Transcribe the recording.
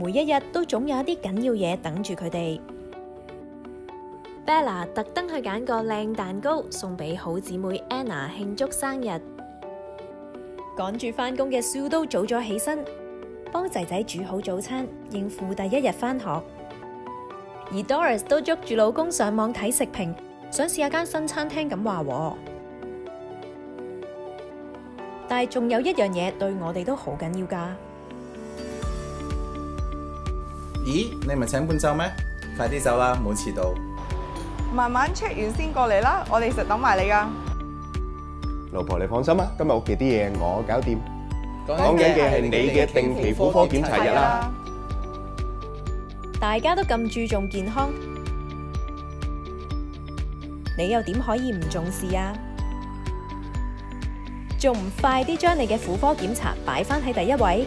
每一日都总有一啲紧要嘢等住佢哋。Bella 特登去拣个靓蛋糕送俾好姊妹 Anna 庆祝生日，赶住翻工嘅 Sue 都早咗起身，帮仔仔煮好早餐应付第一日翻学。而 Doris 都捉住老公上网睇食评，想试下间新餐厅咁话。但系仲有一样嘢对我哋都好紧要噶。咦，你唔系请半周咩？快啲走啦，唔好迟到。慢慢 check 完先过嚟啦，我哋实等埋你噶。老婆你放心啊，今日屋企啲嘢我搞掂。讲紧嘅系你嘅定期妇科检查日啦。大家都咁注重健康，你又点可以唔重视啊？仲唔快啲将你嘅妇科检查摆翻喺第一位？